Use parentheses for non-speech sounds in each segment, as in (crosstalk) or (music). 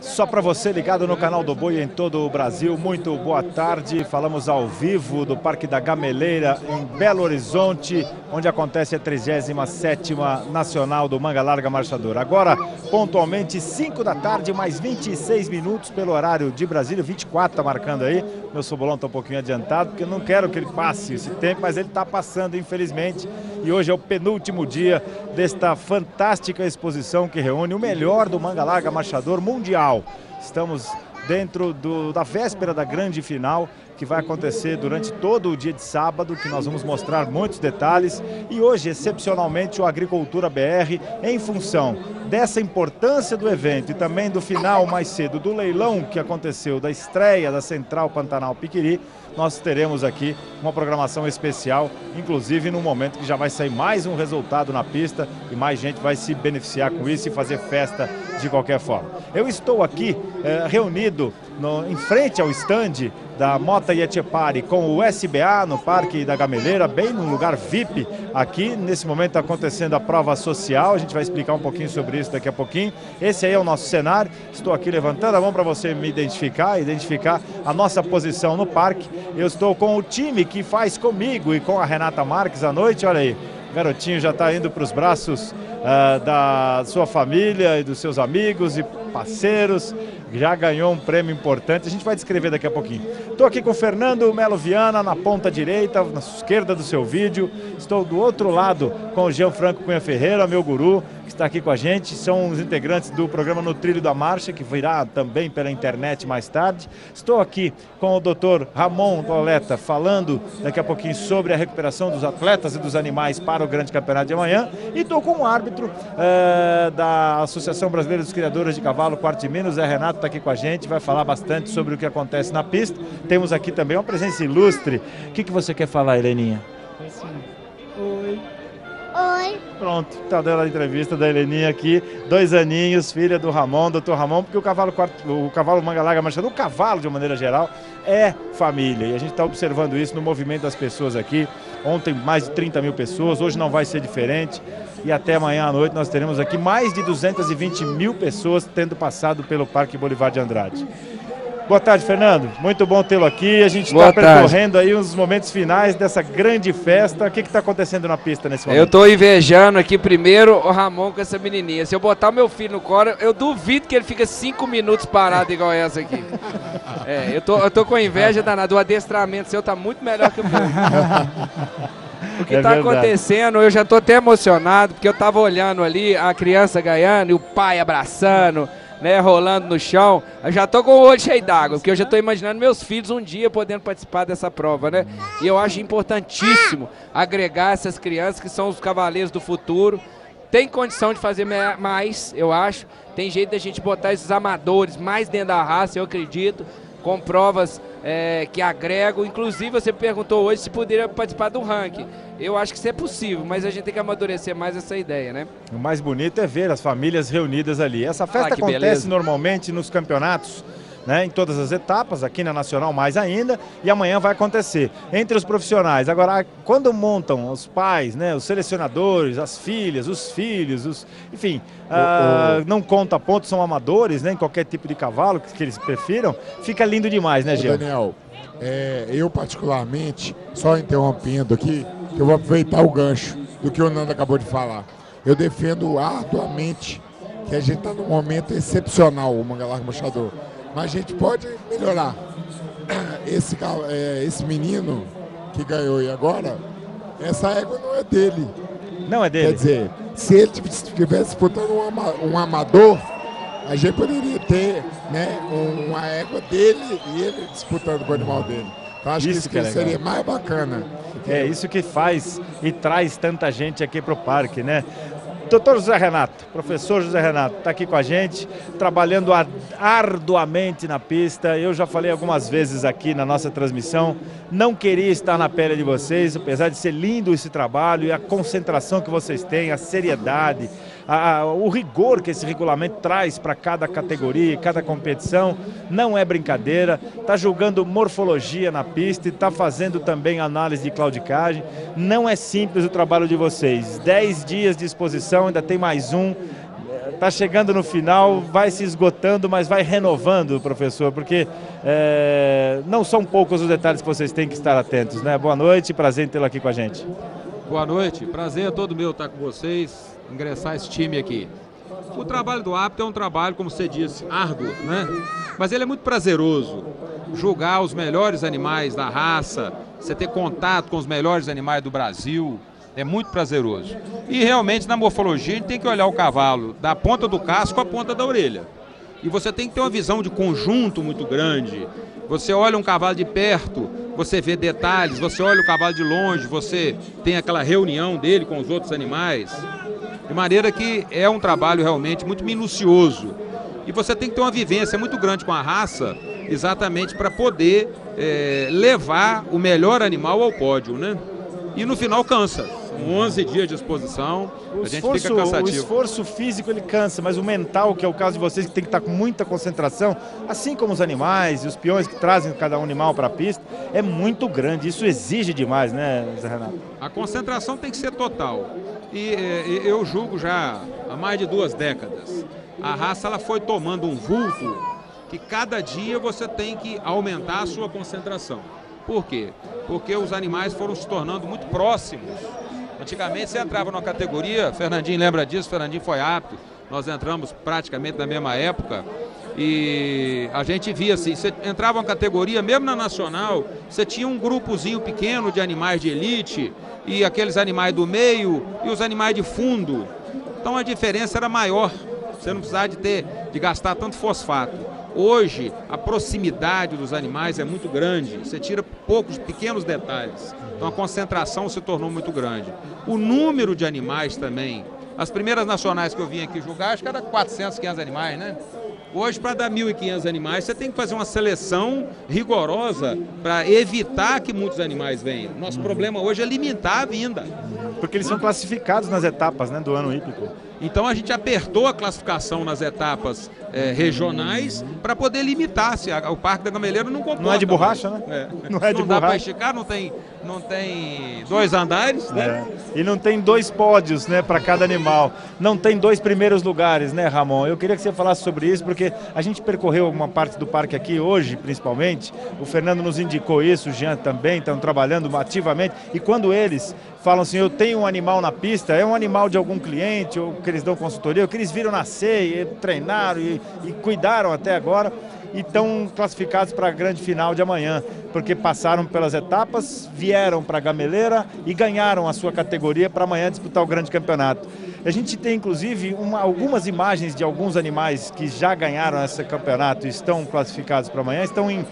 Só para você ligado no canal do Boi em todo o Brasil, muito boa tarde. Falamos ao vivo do Parque da Gameleira, em Belo Horizonte, onde acontece a 37ª Nacional do Manga Larga Marchador. Agora, pontualmente, 5 da tarde, mais 26 minutos pelo horário de Brasília, 24 está marcando aí. Meu sobolão está um pouquinho adiantado, porque eu não quero que ele passe esse tempo, mas ele está passando, infelizmente. E hoje é o penúltimo dia desta fantástica exposição que reúne o melhor do Manga Larga Marchador Mundial. Estamos dentro do, da véspera da grande final que vai acontecer durante todo o dia de sábado, que nós vamos mostrar muitos detalhes. E hoje, excepcionalmente, o Agricultura BR, em função dessa importância do evento e também do final mais cedo do leilão que aconteceu da estreia da Central Pantanal Piquiri, nós teremos aqui uma programação especial, inclusive no momento que já vai sair mais um resultado na pista e mais gente vai se beneficiar com isso e fazer festa de qualquer forma. Eu estou aqui eh, reunido no, em frente ao estande da Mota Yetchepari com o SBA no Parque da Gameleira, bem no lugar VIP aqui. Nesse momento está acontecendo a prova social, a gente vai explicar um pouquinho sobre isso daqui a pouquinho. Esse aí é o nosso cenário. Estou aqui levantando a mão para você me identificar, identificar a nossa posição no parque. Eu estou com o time que faz comigo e com a Renata Marques à noite, olha aí. Garotinho já está indo para os braços uh, da sua família e dos seus amigos e parceiros já ganhou um prêmio importante. A gente vai descrever daqui a pouquinho. Estou aqui com o Fernando Melo Viana na ponta direita, na esquerda do seu vídeo. Estou do outro lado com o Jean Franco Cunha Ferreira, meu guru, que está aqui com a gente. São os integrantes do programa No Trilho da Marcha, que virá também pela internet mais tarde. Estou aqui com o doutor Ramon Toleta, falando daqui a pouquinho sobre a recuperação dos atletas e dos animais para o grande campeonato de amanhã. E estou com o árbitro uh, da Associação Brasileira dos Criadores de Cavalo, Quarto de Minas, Zé Renato está aqui com a gente, vai falar bastante sobre o que acontece na pista. Temos aqui também uma presença ilustre. O que, que você quer falar, Heleninha? Oi. Oi. Pronto, tá dando a entrevista da Heleninha aqui, dois aninhos, filha do Ramon, doutor Ramon, porque o cavalo, o cavalo manga larga marchando, o cavalo de uma maneira geral, é família. E a gente está observando isso no movimento das pessoas aqui. Ontem mais de 30 mil pessoas, hoje não vai ser diferente. E até amanhã à noite nós teremos aqui mais de 220 mil pessoas tendo passado pelo Parque Bolivar de Andrade. Boa tarde, Fernando. Muito bom tê-lo aqui. A gente está percorrendo aí os momentos finais dessa grande festa. O que está acontecendo na pista nesse momento? Eu estou invejando aqui primeiro o Ramon com essa menininha. Se eu botar o meu filho no coro, eu duvido que ele fique cinco minutos parado igual essa aqui. É, eu tô, eu tô com inveja danada. O adestramento seu tá muito melhor que o meu. (laughs) O que está é acontecendo, eu já estou até emocionado, porque eu estava olhando ali a criança ganhando e o pai abraçando né, rolando no chão. Eu já tô com o olho cheio d'água, porque eu já tô imaginando meus filhos um dia podendo participar dessa prova, né? E eu acho importantíssimo agregar essas crianças que são os cavaleiros do futuro. Tem condição de fazer mais, eu acho. Tem jeito da gente botar esses amadores mais dentro da raça, eu acredito, com provas é, que agregam. Inclusive, você perguntou hoje se poderia participar do ranking. Eu acho que isso é possível, mas a gente tem que amadurecer mais essa ideia, né? O mais bonito é ver as famílias reunidas ali. Essa festa ah, acontece beleza. normalmente nos campeonatos né, em todas as etapas, aqui na Nacional mais ainda, e amanhã vai acontecer. Entre os profissionais, agora, quando montam os pais, né, os selecionadores, as filhas, os filhos, os, enfim, uh, não conta pontos, são amadores, né, em qualquer tipo de cavalo que, que eles prefiram, fica lindo demais, né, Gil? Daniel, é, eu particularmente, só interrompendo aqui, eu vou aproveitar o gancho do que o Nando acabou de falar. Eu defendo arduamente que a gente está num momento excepcional, o Mangalar Machador. Mas a gente pode melhorar. Esse, é, esse menino que ganhou e agora, essa égua não é dele. Não é dele? Quer dizer, se ele estivesse disputando um, ama, um amador, a gente poderia ter né, uma égua dele e ele disputando com o animal dele. Então acho isso que, isso que é seria mais bacana. É isso que faz e traz tanta gente aqui para o parque, né? Doutor José Renato, professor José Renato, está aqui com a gente, trabalhando arduamente na pista. Eu já falei algumas vezes aqui na nossa transmissão, não queria estar na pele de vocês, apesar de ser lindo esse trabalho e a concentração que vocês têm, a seriedade, a, o rigor que esse regulamento traz para cada categoria, cada competição, não é brincadeira. Está julgando morfologia na pista e está fazendo também análise de claudicagem. Não é simples o trabalho de vocês. Dez dias de exposição, ainda tem mais um Está chegando no final, vai se esgotando, mas vai renovando, professor, porque é, não são poucos os detalhes que vocês têm que estar atentos, né? Boa noite, prazer em tê-lo aqui com a gente. Boa noite, prazer é todo meu estar com vocês, ingressar esse time aqui. O trabalho do árbitro é um trabalho, como você disse, árduo, né? Mas ele é muito prazeroso. Julgar os melhores animais da raça, você ter contato com os melhores animais do Brasil, é muito prazeroso. E realmente na morfologia a gente tem que olhar o cavalo da ponta do casco à ponta da orelha. E você tem que ter uma visão de conjunto muito grande. Você olha um cavalo de perto, você vê detalhes, você olha o cavalo de longe, você tem aquela reunião dele com os outros animais. De maneira que é um trabalho realmente muito minucioso. E você tem que ter uma vivência muito grande com a raça, exatamente para poder é, levar o melhor animal ao pódio, né? E no final cansa. 11 dias de exposição, o a gente esforço, fica cansativo. O esforço físico ele cansa, mas o mental, que é o caso de vocês, que tem que estar com muita concentração, assim como os animais e os peões que trazem cada um animal para a pista, é muito grande. Isso exige demais, né, Zé Renato? A concentração tem que ser total. E, e eu julgo já há mais de duas décadas. A raça ela foi tomando um vulto que cada dia você tem que aumentar a sua concentração. Por quê? Porque os animais foram se tornando muito próximos Antigamente você entrava numa categoria, Fernandinho lembra disso, Fernandinho foi apto, nós entramos praticamente na mesma época. E a gente via assim, você entrava uma categoria, mesmo na nacional, você tinha um grupozinho pequeno de animais de elite, e aqueles animais do meio e os animais de fundo. Então a diferença era maior. Você não precisava de ter, de gastar tanto fosfato. Hoje, a proximidade dos animais é muito grande, você tira poucos pequenos detalhes. Então a concentração se tornou muito grande. O número de animais também. As primeiras nacionais que eu vim aqui julgar, acho que era 400, 500 animais, né? Hoje, para dar 1.500 animais, você tem que fazer uma seleção rigorosa para evitar que muitos animais venham. Nosso problema hoje é limitar a vinda. Porque eles são classificados nas etapas né, do ano hípico. Então a gente apertou a classificação nas etapas é, regionais para poder limitar se a, o Parque da Gameleira não comporta. Não é de borracha, né? É. (laughs) Não é de não dá para esticar, não tem, não tem dois andares, né? É. E não tem dois pódios, né, para cada animal. Não tem dois primeiros lugares, né, Ramon? Eu queria que você falasse sobre isso, porque a gente percorreu uma parte do parque aqui hoje, principalmente. O Fernando nos indicou isso, o Jean também, estão trabalhando ativamente. E quando eles falam assim, eu tenho um animal na pista, é um animal de algum cliente, ou que eles dão consultoria, ou que eles viram nascer, e treinaram e, e cuidaram até agora, e estão classificados para a grande final de amanhã, porque passaram pelas etapas, vieram para a Gameleira e ganharam a sua categoria para amanhã disputar o grande campeonato. A gente tem inclusive uma, algumas imagens de alguns animais que já ganharam esse campeonato e estão classificados para amanhã, estão em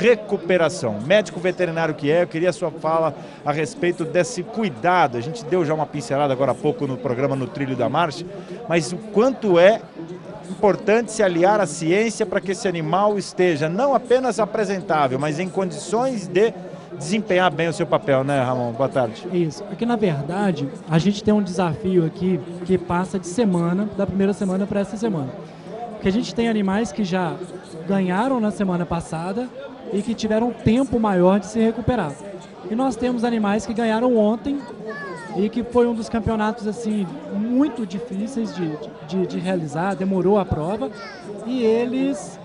recuperação. Médico veterinário que é, eu queria a sua fala a respeito desse cuidado. A gente deu já uma pincelada agora há pouco no programa No Trilho da Marcha, mas o quanto é importante se aliar à ciência para que esse animal esteja não apenas apresentável, mas em condições de desempenhar bem o seu papel, né, Ramon? Boa tarde. Isso. Aqui, na verdade, a gente tem um desafio aqui que passa de semana, da primeira semana para essa semana. Porque a gente tem animais que já ganharam na semana passada e que tiveram um tempo maior de se recuperar. E nós temos animais que ganharam ontem e que foi um dos campeonatos assim muito difíceis de, de, de realizar, demorou a prova e eles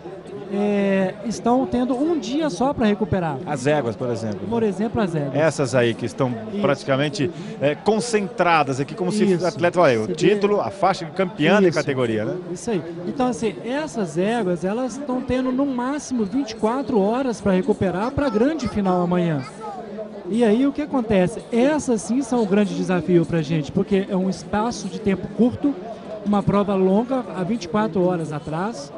é, estão tendo um dia só para recuperar. As éguas, por exemplo. Por exemplo, as éguas. Essas aí que estão Isso. praticamente é, concentradas aqui, como Isso. se o atleta olha, o título, a faixa de campeã da categoria, né? Isso aí. Então, assim, essas éguas, elas estão tendo no máximo 24 horas para recuperar para a grande final amanhã. E aí o que acontece? Essas sim são o grande desafio para a gente, porque é um espaço de tempo curto, uma prova longa, há 24 horas atrás,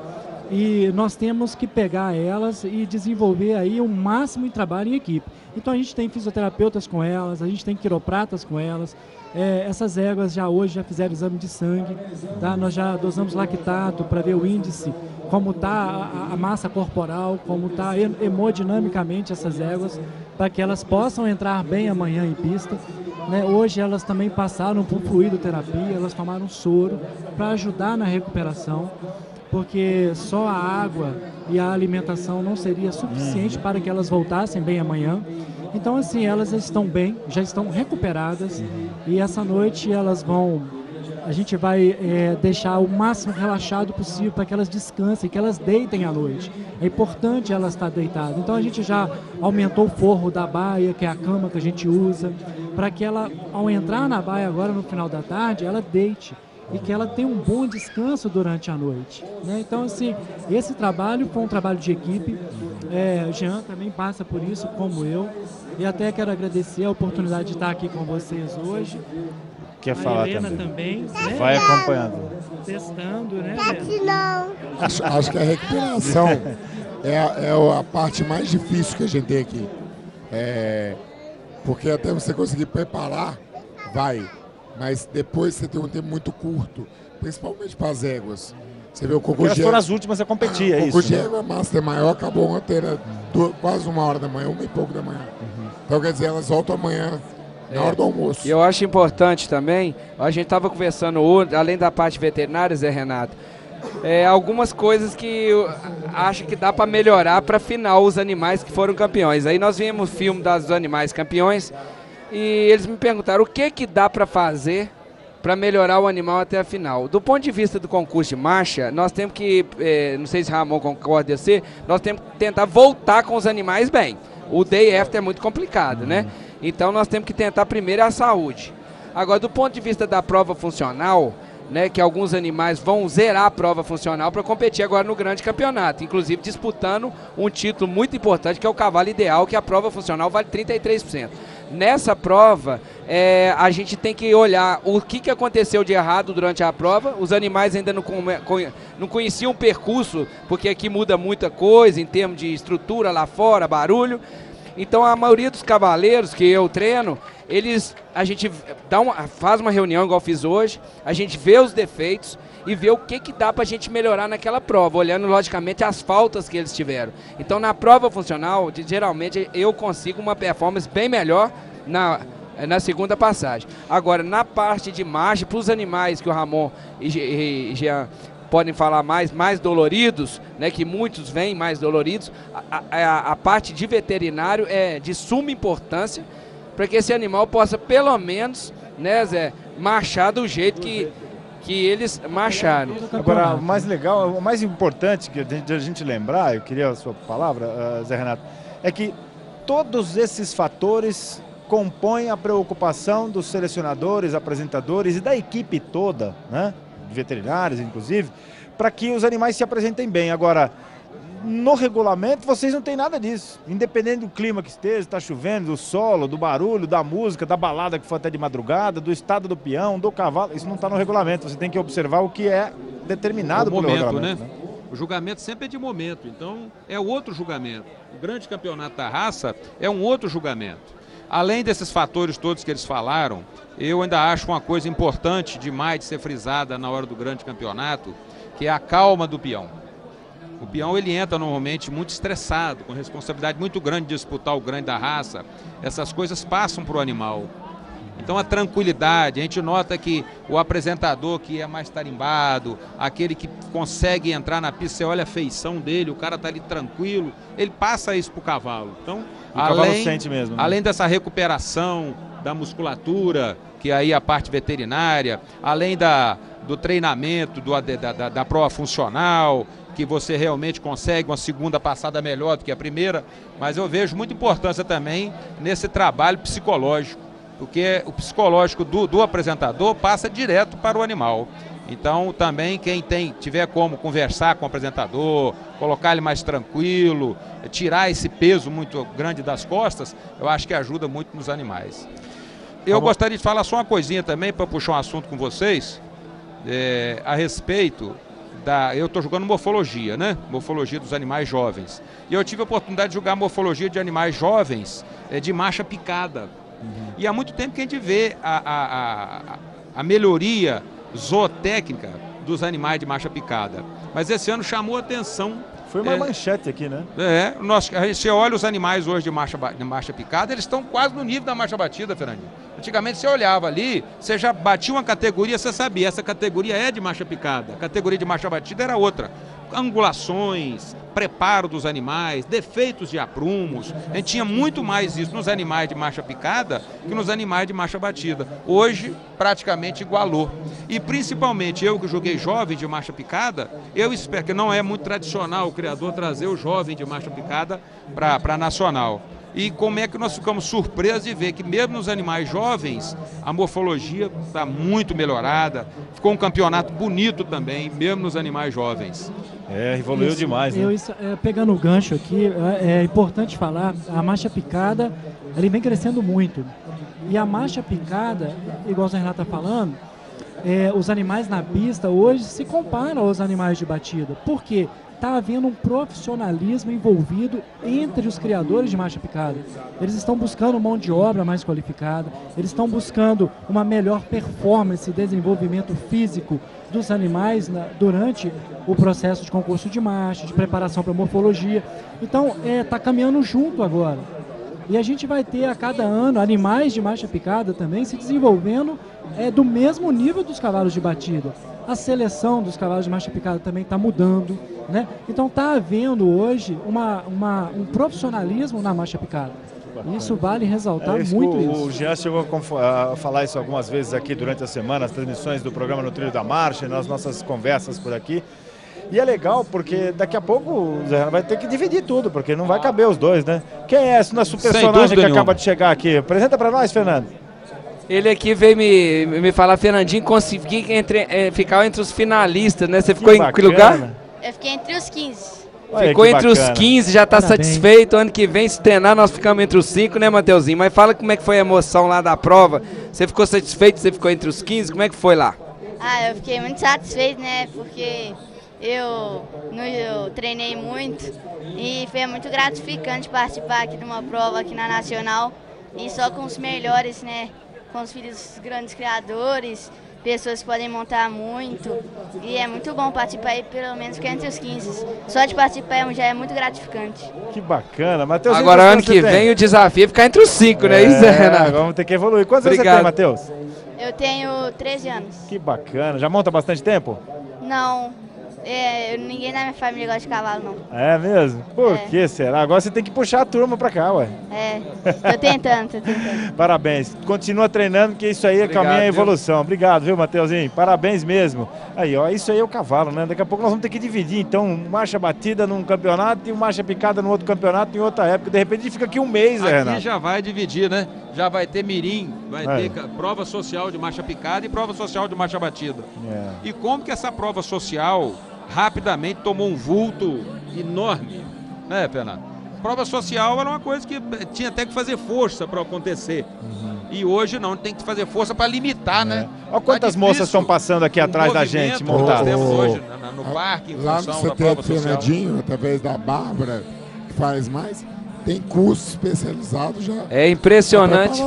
e nós temos que pegar elas e desenvolver aí o máximo de trabalho em equipe. Então a gente tem fisioterapeutas com elas, a gente tem quiropratas com elas. É, essas éguas já hoje já fizeram exame de sangue, tá? nós já dosamos lactato para ver o índice, como está a, a, massa corporal, como está hemodinamicamente essas éguas, para que elas possam entrar bem amanhã em pista. Né? Hoje elas também passaram por fluidoterapia, elas tomaram soro para ajudar na recuperação porque só a água e a alimentação não seria suficiente uhum. para que elas voltassem bem amanhã. Então, assim, elas estão bem, já estão recuperadas uhum. e essa noite elas vão a gente vai é, deixar o máximo relaxado possível para que elas descansem, que elas deitem à noite. É importante elas estar deitadas. Então a gente já aumentou o forro da baia, que é a cama que a gente usa, para que ela, ao entrar na baia agora no final da tarde, ela deite e que ela tenha um bom descanso durante a noite. Né? Então, assim, esse trabalho foi um trabalho de equipe. É, Jean também passa por isso, como eu. E até quero agradecer a oportunidade de estar aqui com vocês hoje. Quer a falar Helena também? também. né? Vai acompanhando. Testando, né? Acho, acho que a recuperação é, a- é a parte mais difícil que a gente tem aqui. É, porque até você conseguir preparar, vai. Mas depois você tem um tempo muito curto, principalmente para as éguas. Você vê o Porque cocô elas foram as últimas a competir, é o cocô isso. né? égua Master maior acabou ontem, era du- quase uma hora da manhã, uma e pouco da manhã. Então quer dizer, elas voltam amanhã, na hora do almoço. E eu acho importante também, a gente estava conversando hoje, além da parte veterinária, Zé Renato, é, algumas coisas que eu acho que dá para melhorar para final os animais que foram campeões. Aí nós vimos o filme das- dos animais campeões e eles me perguntaram o que que dá para fazer para melhorar o animal até a final. Do ponto de vista do concurso de marcha, nós temos que, eh, não sei se Ramon concorda assim, nós temos que tentar voltar com os animais bem. O day after é muito complicado, né? Então nós temos que tentar primeiro a saúde. Agora, do ponto de vista da prova funcional, né, que alguns animais vão zerar a prova funcional para competir agora no grande campeonato, inclusive disputando um título muito importante que é o cavalo ideal, que a prova funcional vale 33%. Nessa prova, é, a gente tem que olhar o que, que aconteceu de errado durante a prova. Os animais ainda não, come- conhe- não conheciam o percurso, porque aqui muda muita coisa em termos de estrutura lá fora, barulho. Então a maioria dos cavaleiros que eu treino, eles a gente dá uma, faz uma reunião igual fiz hoje, a gente vê os defeitos e vê o que que dá pra gente melhorar naquela prova, olhando logicamente as faltas que eles tiveram. Então na prova funcional, geralmente eu consigo uma performance bem melhor na na segunda passagem. Agora, na parte de marcha, para os animais que o Ramon e Ge- e Jean podem falar mais, mais doloridos, né, que muitos vêm mais doloridos, a, a- a parte de veterinário é de suma importância para que esse animal possa, pelo menos, né, Zé, marchar do jeito que, que eles marcharam. Agora, o mais legal, o mais importante que a gente, a gente lembrar, eu queria a sua palavra, eh, Zé Renato, é que todos esses fatores compõem a preocupação dos selecionadores, apresentadores e da equipe toda, né, de veterinários inclusive, para que os animais se apresentem bem. Agora, no regulamento vocês não têm nada disso. Independente do clima que esteja, está chovendo, do solo, do barulho, da música, da balada que foi até de madrugada, do estado do peão, do cavalo, isso não está no regulamento. Você tem que observar o que é determinado o pelo momento, regulamento. né? O julgamento sempre é de momento, então é outro julgamento. O grande campeonato da raça é um outro julgamento. Além desses fatores todos que eles falaram, eu ainda acho uma coisa importante demais de ser frisada na hora do grande campeonato, que é a calma do peão. O peão ele entra normalmente muito estressado, com responsabilidade muito grande de disputar o grande da raça. Essas coisas passam para o animal. Então a tranquilidade, a gente nota que o apresentador que é mais tarimbado, aquele que consegue entrar na pista, você olha a feição dele, o cara tá ali tranquilo, ele passa isso pro cavalo. Então, O cavalo sente mesmo, né? além dessa recuperação da musculatura, que aí a parte veterinária, além da, do treinamento, do, da, da, da prova funcional, que você realmente consegue uma segunda passada melhor do que a primeira, mas eu vejo muita importância também nesse trabalho psicológico, porque o psicológico do, do apresentador passa direto para o animal. Então, também quem tem, tiver como conversar com o apresentador, colocar ele mais tranquilo, tirar esse peso muito grande das costas, eu acho que ajuda muito nos animais. Eu Vamos- gostaria de falar só uma coisinha também para puxar um assunto com vocês é, a respeito da. Eu estou jogando morfologia, né? Morfologia dos animais jovens. E eu tive a oportunidade de jogar morfologia de animais jovens é, de marcha picada. E há muito tempo que a gente vê a, a, a, a melhoria zootécnica dos animais de marcha picada. Mas esse ano chamou a atenção. Foi uma é, manchete aqui, né? é, nós, você olha os animais hoje de marcha, de marcha picada, eles estão quase no nível da marcha batida, Fernandinho. Antigamente você olhava ali, você já batia uma categoria, você sabia, essa categoria é de marcha picada. A categoria de marcha batida era outra. Angulações, preparo dos animais, defeitos de aprumos. A gente tinha muito mais isso nos animais de marcha picada que nos animais de marcha batida. Hoje, praticamente igualou. E principalmente eu que joguei jovem de marcha picada, eu espero que não é muito tradicional o criador trazer o jovem de marcha picada para a nacional. E como é que nós ficamos surpresos de ver que mesmo nos animais jovens, a morfologia está muito melhorada. Ficou um campeonato bonito também, mesmo nos animais jovens. É, evoluiu Isso, demais, né? eu, isso, é, pegando o gancho aqui, é, é importante falar, a marcha picada, ele vem crescendo muito. E a marcha picada, igual o Zé Renato está falando, é, os animais na pista hoje se comparam aos animais de batida. Por quê? Está havendo um profissionalismo envolvido entre os criadores de marcha picada. Eles estão buscando mão de obra mais qualificada, eles estão buscando uma melhor performance e desenvolvimento físico dos animais na- durante o processo de concurso de marcha, de preparação para morfologia. Então, está caminhando junto agora. E a gente vai ter a cada ano animais de marcha picada também se desenvolvendo é, do mesmo nível dos cavalos de batida. A seleção dos cavalos de marcha picada também está mudando. Né? Então está havendo hoje uma, uma- um profissionalismo na marcha picada. Isso vale ressaltar É isso, muito o, isso. o Jean chegou a, falar isso algumas vezes aqui durante a semana, as transmissões do programa No Trilho da Marcha, nas nossas conversas por aqui. E é legal porque daqui a pouco o Zé vai ter que dividir tudo, porque não vai caber os dois, né? Quem é esse nosso personagem que nenhuma. acaba de chegar aqui? Apresenta pra nós, Fernando. Ele aqui veio me, me falar, Fernandinho, consegui entre, eh, ficar entre os finalistas, né? Você ficou em que lugar? Eu fiquei entre os 15. Olha Ficou entre os bacana. 15, já tá Parabéns. satisfeito. Ano que vem, se treinar, nós ficamos entre os 5, né, Mateuzinho? Mas fala como é que foi a emoção lá da prova. Você ficou satisfeito? Você ficou entre os 15? Como é que foi lá? Ah, eu fiquei muito satisfeito, né? Porque eu, no, eu treinei muito e foi muito gratificante participar aqui de uma prova aqui na Nacional e só com os melhores, né? Com os filhos dos grandes criadores, pessoas que podem montar muito. E é muito bom participar e pelo menos ficar entre os 15. Só de participar já é muito gratificante. Que bacana. Matheus, Agora, ano que você tem? vem, o desafio é ficar entre os 5, né? Isso, É, Renato? Vamos ter que evoluir. Quantos anos você tem, Matheus? Eu tenho 13 anos. Que bacana. Já monta bastante tempo? Não, é, ninguém da minha família gosta de cavalo, não. É mesmo? Por É. que será? Agora você tem que puxar a turma pra cá, ué. É, tô tentando, tô tentando. (laughs) Parabéns. Continua treinando, que isso aí é Obrigado, caminho à viu? evolução. Obrigado, viu, Mateuzinho? Parabéns mesmo. Aí, ó, isso aí é o cavalo, né? Daqui a pouco nós vamos ter que dividir, então, marcha batida num campeonato e marcha picada no outro campeonato em outra época. De repente a gente fica aqui um mês, né, Aqui Renato? já vai dividir, né? Já vai ter mirim, vai É. ter prova social de marcha picada e prova social de marcha batida. É. E como que essa prova social rapidamente tomou um vulto enorme, né, Fernando? Prova social era uma coisa que eh, tinha até que fazer força para acontecer. E hoje não, tem que fazer força para limitar, né? Olha Uhum. quantas Tá moças estão passando aqui O atrás da gente, que nós montadas. temos hoje na- na- no parque, em Lá no função da CT prova do social. Fernandinho, através da Bárbara, que faz mais, tem curso especializado já. É impressionante.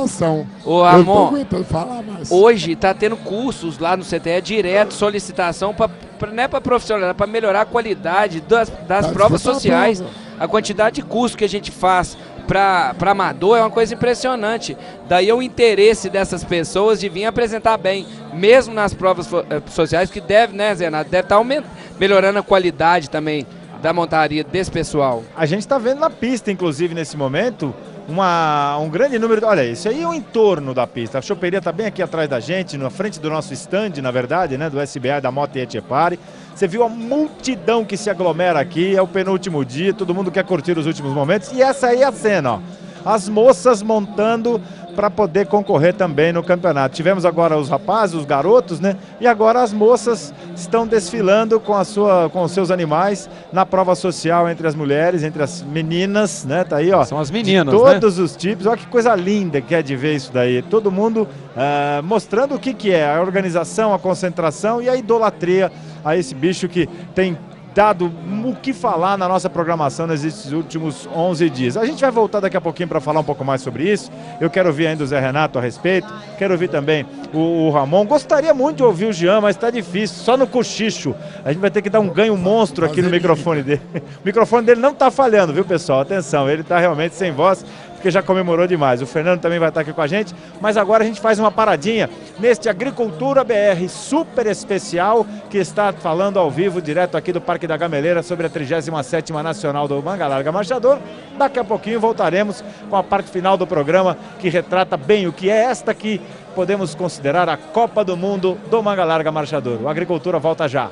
Tô aguentando falar mais. Hoje está tendo cursos lá no CTE direto, solicitação pra, não é para profissional, para melhorar a qualidade das, das Tá provas sociais. prova. A quantidade de curso que a gente faz para amador é uma coisa impressionante. Daí o interesse dessas pessoas de vir apresentar bem, mesmo nas provas eh, sociais, que deve, né, Zé Renato, deve estar aumentando, melhorando a qualidade também da montaria desse pessoal. A gente está vendo na pista, inclusive, nesse momento, uma, um grande número. Olha, isso aí é o entorno da pista. A choperia está bem aqui atrás da gente, na frente do nosso stand, na verdade, né? Do SBA da Moto Etchepare. Você viu a multidão que se aglomera aqui, é o penúltimo dia, todo mundo quer curtir os últimos momentos. E essa aí é a cena, ó. As moças montando para poder concorrer também no campeonato. Tivemos agora os rapazes, os garotos, né? E agora as moças estão desfilando com a sua, com os seus animais na prova social entre as mulheres, entre as meninas, né? Tá aí, ó. São as de meninas, né? todos os tipos. Olha que coisa linda que é de ver isso daí. Todo mundo ah, mostrando o que, que é a organização, a concentração e a idolatria a esse bicho que tem dado o que falar na nossa programação nesses últimos 11 dias. A gente vai voltar daqui a pouquinho para falar um pouco mais sobre isso. Eu quero ouvir ainda o Zé Renato a respeito, quero ouvir também o, o Ramon. Gostaria muito de ouvir o Jean, mas está difícil, só no cochicho. A gente vai ter que dar um ganho monstro aqui no microfone dele. (laughs) O microfone dele não está falhando, viu, pessoal? Atenção, ele está realmente sem voz. Porque já comemorou demais. O Fernando também vai estar aqui com a gente, mas agora a gente faz uma paradinha neste Agricultura BR super especial que está falando ao vivo, direto aqui do Parque da Gameleira, sobre a 37ª Nacional do Manga Larga Marchador. Daqui a pouquinho voltaremos com a parte final do programa que retrata bem o que é esta que podemos considerar a Copa do Mundo do Manga Larga Marchador. O Agricultura volta já.